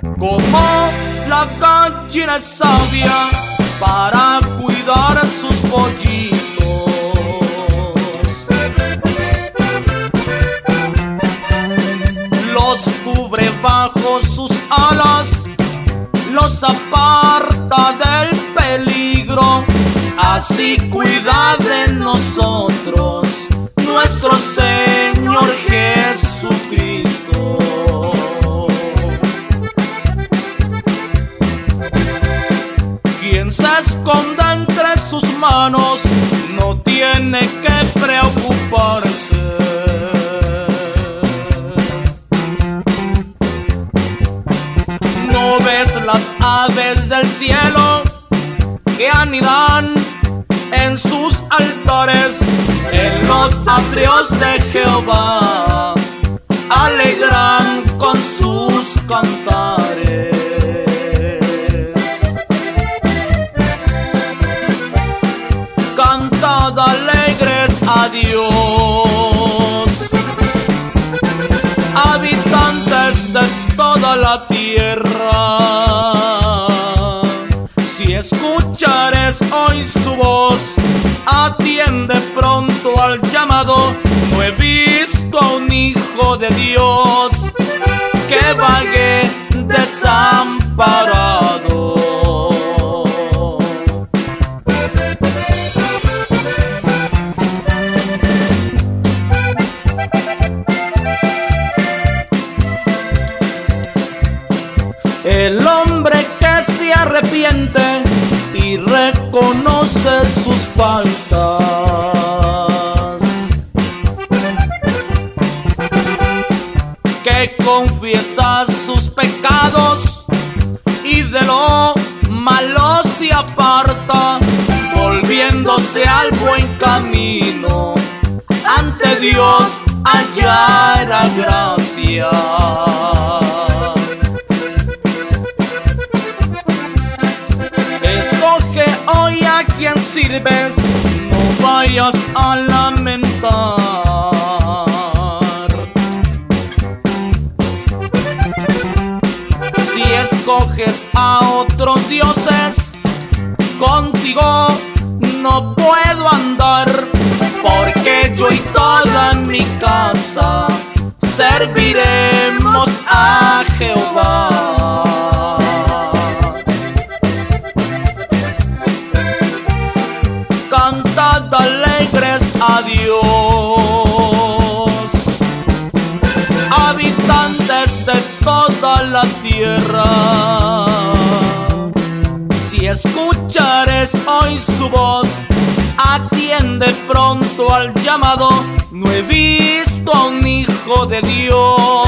como la gallina sabia para cuidar a sus pollitos. Los cubre bajo sus alas, los aparta del peligro, así cuida de esconda entre sus manos no tiene que preocuparse. ¿No ves las aves del cielo que anidan en sus altares? En los atrios de Jehová alegran Cantad alegres a Dios, habitantes de toda la tierra. Si escuchares hoy su voz, atiende pronto al llamado. No he visto a un hijo de Dios que vague El hombre que se arrepiente y reconoce sus faltas. Que confiesa sus pecados y de lo malo se aparta, volviéndose al buen camino. Ante Dios hallará gracia. Sirves, no vayas a lamentar. Si escoges a otros dioses, contigo no puedo andar, porque yo y toda mi casa serviremos a Jehová. Alegres a Dios. Habitantes de toda la tierra, si escuchares hoy su voz, atiende pronto al llamado. No he visto a un hijo de Dios